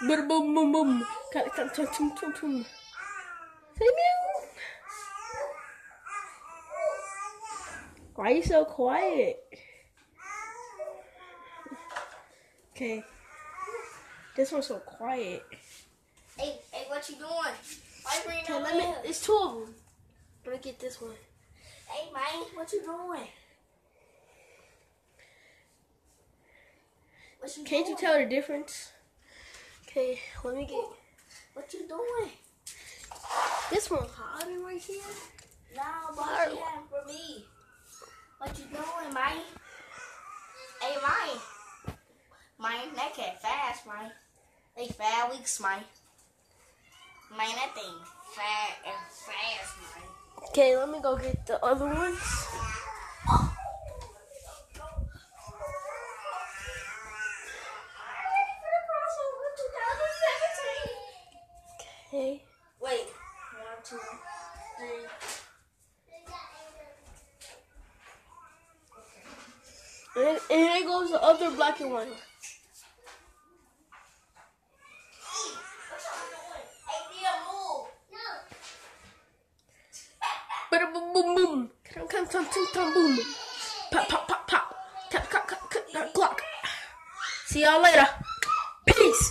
Boom, boom, boom, boom. Tum, tum, tum, tum, tum, tum. Say meow. Why are you so quiet? Okay. This one's so quiet. Hey, hey, what you doing? Why you bringing Okay, let me. It's two of them. Let me get this one. Hey, man, what you doing? What you Can't you doing? tell the difference? Okay, let me get What you doing? this one harder right here. No, but Alright. what you have for me? What you doing, man? Hey, man. Man, that cat fast, man. They five weeks, man. Man, that thing fat and fast, man. Okay, let me go get the other ones. Okay. Wait, one, two, three. And, then- and here goes the other black and white. Boom boom boom. Come come come come come boom. Pop pop pop pop. Tap clock clock clock clock. See y'all later. Peace.